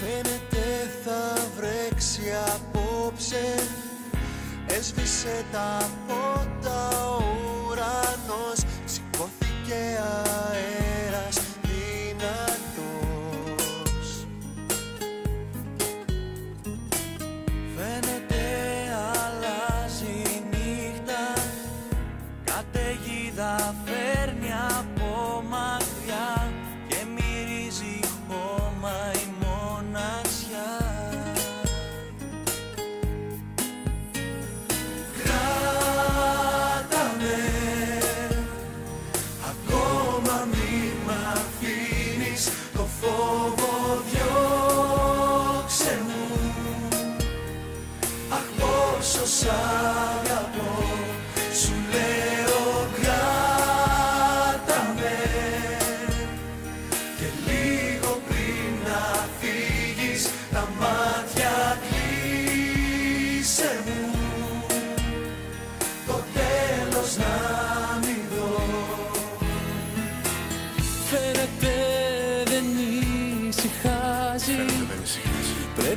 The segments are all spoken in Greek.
Φαίνεται θα βρέξει απόψε. Έσβησε τα φώτα ο ουρανός. Σηκώθηκε αέρας δυνατός. Φαίνεται αλλάζει η νύχτα. Καταιγίδα φαίνεται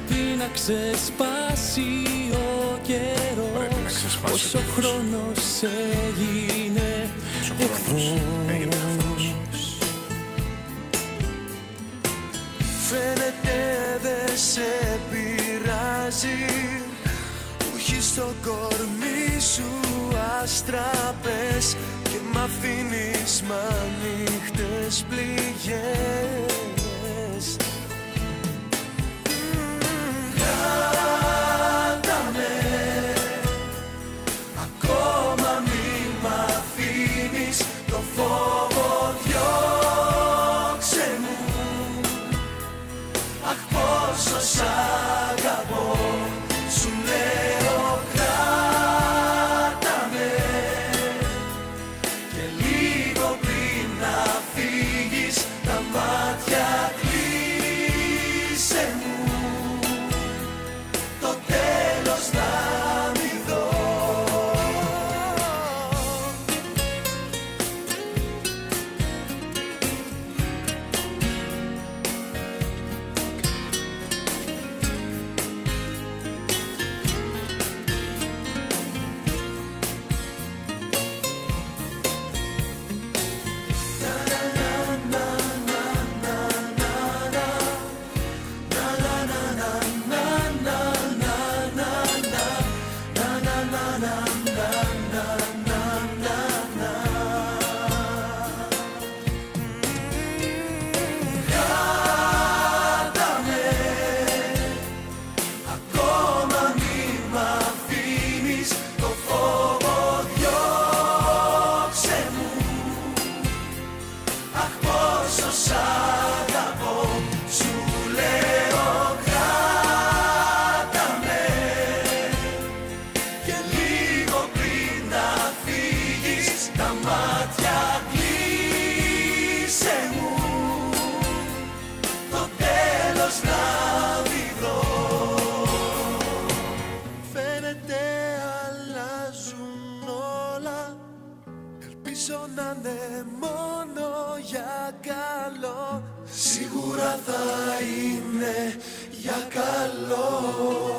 Πρέπει να ξεσπάσει ο καιρός. Όσο χρόνος έγινε εχθρός. Φαίνεται δε σε πειράζει που έχεις στο κορμί σου αστραπές και μ' αφήνεις με ανοιχτές πληγές Ελπίζω να είναι μόνο για καλό. Σίγουρα θα είναι για καλό.